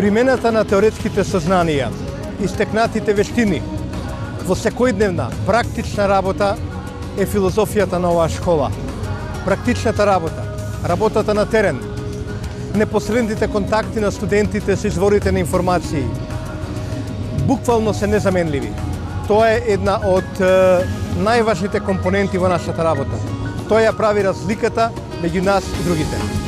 Примената на теоретските сознанија, истекнатите вештини во секојдневна практична работа е филозофијата на оваа школа. Практичната работа, работата на терен, непосредните контакти на студентите со изворите на информации, буквално се незаменливи. Тоа е една од е, најважните компоненти во нашата работа. Тоа ја прави разликата меѓу нас и другите.